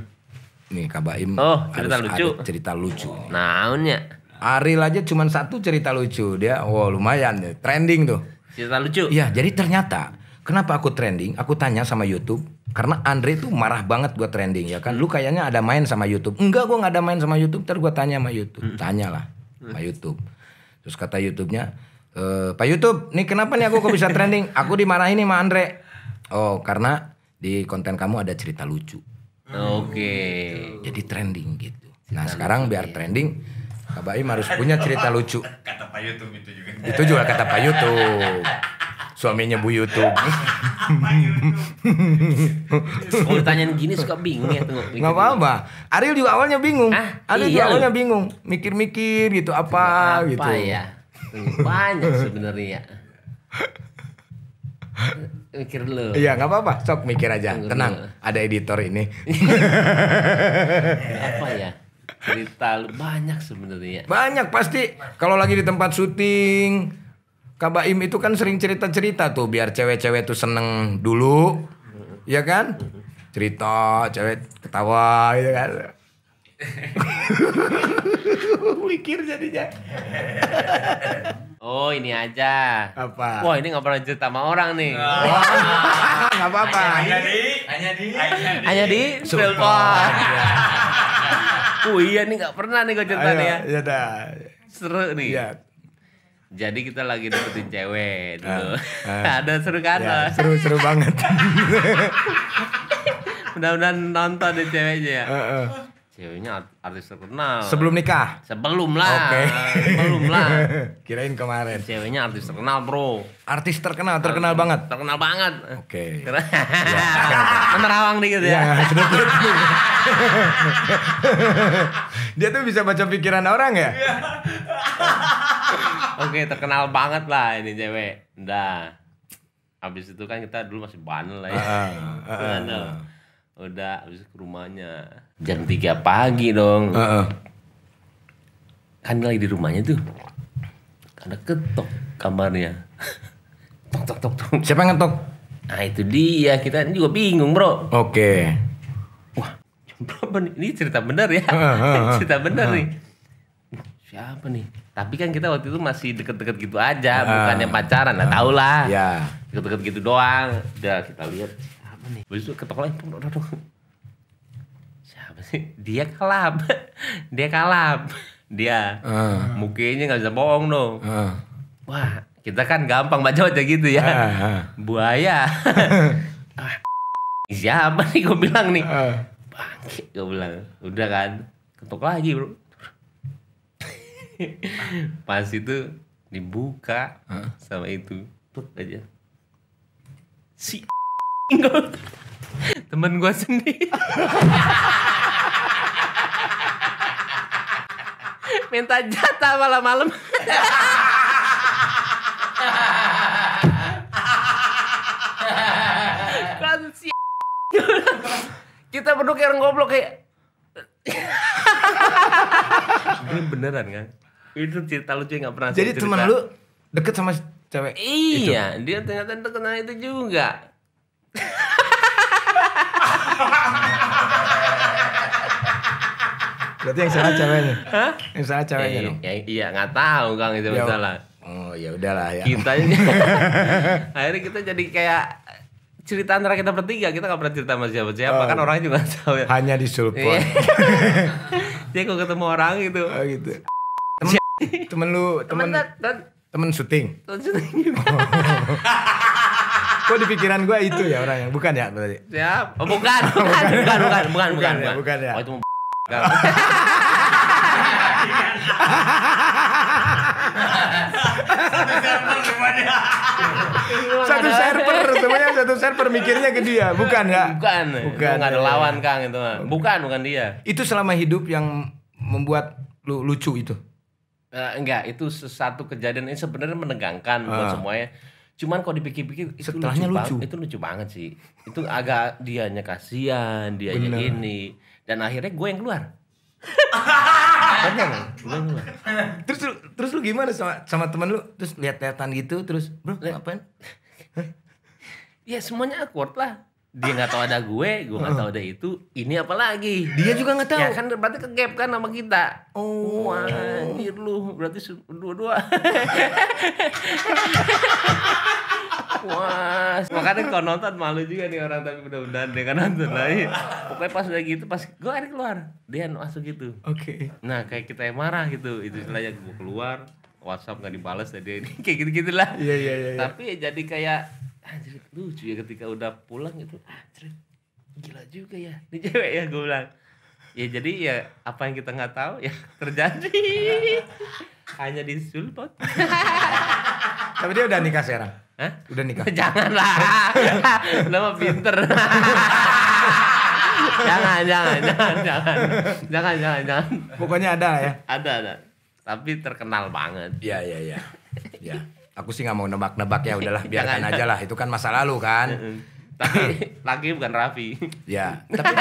S2: Nih Kak Baim
S1: Oh, cerita
S2: harus
S1: lucu.
S2: ada cerita lucu.
S1: naonnya
S2: Aril aja cuma satu cerita lucu dia, wow lumayan nih, trending tuh.
S1: cerita lucu
S2: Iya, jadi ternyata kenapa aku trending? Aku tanya sama YouTube karena Andre tuh marah banget gua trending ya kan. Lu kayaknya ada main sama YouTube. Enggak, gua nggak ada main sama YouTube. Ntar gua tanya sama YouTube. Tanyalah sama YouTube. Terus kata YouTube-nya, e, Pak YouTube, nih kenapa nih aku kok bisa trending? Aku dimarahin nih sama Andre. Oh, karena di konten kamu ada cerita lucu.
S1: oke
S2: Jadi trending gitu. Nah, sekarang biar trending Kak Baim harus punya cerita lucu.
S3: Kata Pak YouTube itu juga.
S2: Itu juga kata Pak YouTube. Suaminya Bu YouTube.
S1: kalau ditanyain gini suka bingung ya tengok
S2: Nggak apa-apa. Ariel juga awalnya bingung.
S1: Ah,
S2: Ariel
S1: iya
S2: juga awalnya bingung. Mikir-mikir gitu apa,
S1: apa
S2: gitu.
S1: ya banyak sebenarnya mikir dulu
S2: Iya nggak apa-apa. Sok mikir aja.
S1: Tunggu
S2: Tenang.
S1: dulu.
S2: Ada editor ini.
S1: apa ya cerita lu banyak sebenarnya
S2: Banyak pasti. Kalau lagi di tempat syuting. Kak Baim itu kan sering cerita-cerita tuh. Biar cewek-cewek tuh seneng dulu. Iya kan? Cerita, cewek ketawa gitu kan. Mikir jadinya.
S1: oh ini aja
S2: Apa?
S1: wah ini nggak pernah cerita sama orang nih
S2: Nggak apa-apa.
S3: Hanya di, hanya di, hanya di.
S1: hanya di
S2: Support.
S1: Spellpot. oh iya nih nggak pernah nih gue cerita nih ya
S2: ya dah.
S1: seru nih
S2: Iya.
S1: jadi kita lagi deketin cewek dulu
S2: Ah,
S1: ada seru kan
S2: Ya, seru-seru banget.
S1: mudah-mudahan nonton deh ceweknya ya
S2: Heeh.
S1: Ceweknya art- artis terkenal
S2: Sebelum nikah.
S1: sebelum lah
S2: Oke.
S1: sebelum lah
S2: Kirain kemarin.
S1: ceweknya artis terkenal bro
S2: Artis terkenal, terkenal banget.
S1: terkenal banget
S2: Oke.
S1: Keren. menerawang dikit ya,
S2: Ya. Dia tuh bisa baca pikiran orang ya?
S1: oke terkenal banget lah ini cewek udah habis itu kan kita dulu masih bandel lah ya
S2: Ah, ah, ah.
S1: Bandel. udah habis ke rumahnya jam 3 pagi dong.
S2: Heeh.
S1: kan dia lagi di rumahnya tuh. Ada ketok kamarnya. Tok tok tok tok.
S2: Siapa yang ngetok?
S1: nah itu dia. Kita juga bingung bro.
S2: Oke.
S1: wah jam berapa nih? Ini cerita bener ya.
S2: Heeh, heeh,
S1: cerita bener nih. Siapa nih? Tapi kan kita waktu itu masih deket-deket gitu aja. Bukannya pacaran lah tau lah.
S2: Ya.
S1: deket-deket gitu doang. Udah kita lihat siapa nih? Habis itu ketok lagi dia kalap dia kalap dia
S2: Heeh.
S1: mukanya nggak bisa bohong dong
S2: Heeh.
S1: wah kita kan gampang baca aja gitu ya
S2: Ah, ah.
S1: buaya siapa nih gue bilang nih
S2: Ah.
S1: bangke gue bilang udah kan ketok lagi bro Pas itu dibuka sama itu. Tuh aja. Si temen gua sendiri. Minta jatah malam-malam. kan si kita berdua kayak orang goblok kayak ini beneran kan itu cerita lucu yang gak pernah
S2: Jadi
S1: cerita.
S2: teman lu deket sama cewek.
S1: iya dia ternyata terkenal itu juga
S2: Berarti yang salah ceweknya.
S1: Hah?
S2: Yang salah ceweknya dong.
S1: ya, iya nggak tahu kang itu
S2: Ya,
S1: masalah
S2: Oh ya udahlah ya.
S1: kita ini akhirnya kita jadi kayak cerita antara kita bertiga kita nggak pernah cerita sama siapa siapa
S2: Oh.
S1: kan orangnya juga tahu ya
S2: Hanya di sulpon.
S1: Iya. Dia kalau ketemu orang gitu.
S2: Oh gitu. Temen, temen lu temen
S1: Temen dan
S2: temen syuting.
S1: juga.
S2: Kok di pikiran gua itu ya orang yang bukan ya berarti.
S1: Siap. Oh, bukan, bukan, bukan, bukan, bukan, bukan,
S2: Bukan ya, bukan ya.
S1: Oh, itu mau bukan.
S2: Satu server, semuanya satu server mikirnya ke dia, bukan ya?
S1: Bukan.
S2: Bukan,
S1: Itu nggak ada
S2: ya,
S1: lawan Kang itu mah. Bukan, bukan dia.
S2: Itu selama hidup yang membuat lu lucu itu.
S1: Eh, enggak, itu sesuatu kejadian ini sebenarnya menegangkan buat
S2: Ah.
S1: semuanya. Cuman kalau dipikir-pikir itu
S2: Setelahnya
S1: lucu,
S2: lucu.
S1: banget, itu lucu banget sih. Itu agak dianya kasihan, dianya
S2: Bener.
S1: ini dan akhirnya gue yang keluar. Bener, gue yang keluar.
S2: Terus lu, terus lu gimana sama sama temen lu? Terus lihat-lihatan gitu, terus bro ngapain?
S1: Ya semuanya awkward lah. Dia nggak tahu ada gue, gue nggak tahu ada itu. Ini apa lagi?
S2: Dia juga nggak tahu.
S1: Ya kan berarti ke gap kan sama kita.
S2: Oh.
S1: Wah, anjir lu. Berarti dua-dua. Wah, makanya kalau nonton malu juga nih orang tapi mudah-mudahan dia kan nonton lagi. Pokoknya pas udah gitu, pas gue akhirnya keluar, dia masuk gitu.
S2: Oke.
S1: Nah kayak kita yang marah gitu, itu istilahnya gue keluar, WhatsApp nggak dibalas dan dia ini kayak gitu gitulah.
S2: Iya iya iya. iya.
S1: Tapi ya jadi kayak anjir lucu ya ketika udah pulang itu anjir gila juga ya ini cewek ya gue bilang ya jadi ya apa yang kita nggak tahu ya terjadi hanya di sulpot
S2: Tapi dia udah nikah sekarang.
S1: Hah?
S2: Udah nikah.
S1: janganlah nama pinter jangan jangan jangan jangan jangan jangan jangan
S2: Pokoknya ada ya.
S1: ada ada tapi terkenal banget
S2: Iya iya iya. Ya. Aku sih nggak mau nebak-nebak ya udahlah biarkan aja lah itu kan masa lalu kan.
S1: tapi lagi bukan Raffi
S2: Ya. Tapi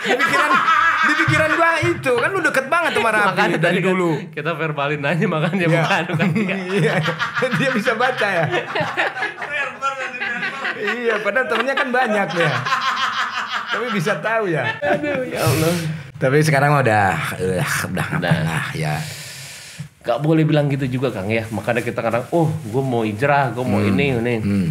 S2: di pikiran di pikiran gua itu kan lu deket banget sama Raffi
S1: Makanya
S2: dari
S1: tadi kan
S2: dulu.
S1: kita verbalin aja makanya
S2: Iya.
S1: bukan bukan dia.
S2: Iya. Dia bisa baca ya. Iya, padahal temennya kan banyak ya. Tapi bisa tahu ya.
S1: Aduh ya Allah.
S2: Tapi sekarang udah eh, udah
S1: Udah.
S2: lah ya.
S1: Gak boleh bilang gitu juga Kang ya. Makanya kita kadang oh gue mau hijrah, gue mau ini ini.
S2: Hmm.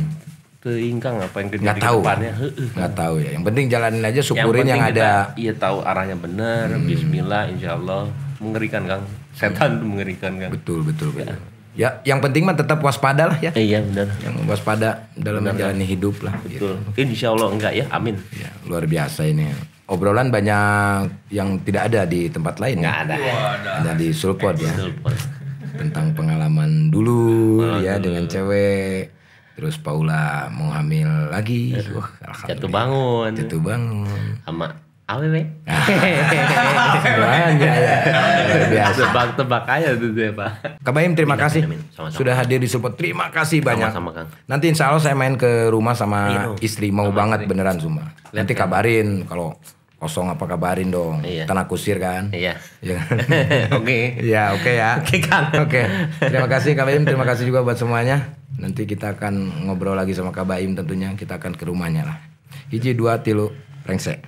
S1: Teingkang apa yang terjadi
S2: tahu.
S1: depannya.
S2: Nggak tahu ya. Yang penting jalanin aja syukurin yang,
S1: kita,
S2: ada. Hmm.
S1: Iya tahu arahnya benar. Bismillah insya Allah. Mengerikan Kang. Setan tuh mengerikan Kang.
S2: Betul betul betul. Ya, yang penting mah tetap waspada lah ya.
S1: Iya benar.
S2: Yang waspada dalam menjalani hidup lah. gitu.
S1: Betul. Insya Allah enggak ya. Amin.
S2: Ya, luar biasa ini. Obrolan banyak yang tidak ada di tempat lain.
S1: Nggak
S2: ya.
S1: ada.
S2: Ada di Sulpot ya. Tentang pengalaman dulu ya dengan cewek. Terus Paula mau hamil lagi. Wah,
S1: Jatuh bangun.
S2: Jatuh bangun.
S1: Sama awewe.
S2: Banyak ya. Biasa.
S1: Tebak-tebak aja tuh dia Pak.
S2: Kak Baim terima kasih
S1: amin, amin. Sama-sama.
S2: sudah hadir di Sulpot. Terima kasih banyak.
S1: Sama-sama, Kang.
S2: Nanti insya Allah saya main ke rumah sama
S1: Iya
S2: istri mau
S1: Sama
S2: banget
S1: istri.
S2: beneran semua. Nanti
S1: kan.
S2: kabarin kalau kosong apa kabarin dong.
S1: Iya.
S2: Kan aku usir kan.
S1: Iya.
S2: Iya.
S1: Oke.
S2: Iya oke ya.
S1: Oke, Kang.
S2: Oke. Terima kasih Kak Baim. Terima kasih juga buat semuanya. Nanti kita akan ngobrol lagi sama Kak Baim tentunya. Kita akan ke rumahnya lah. Hiji dua tilu rengsek.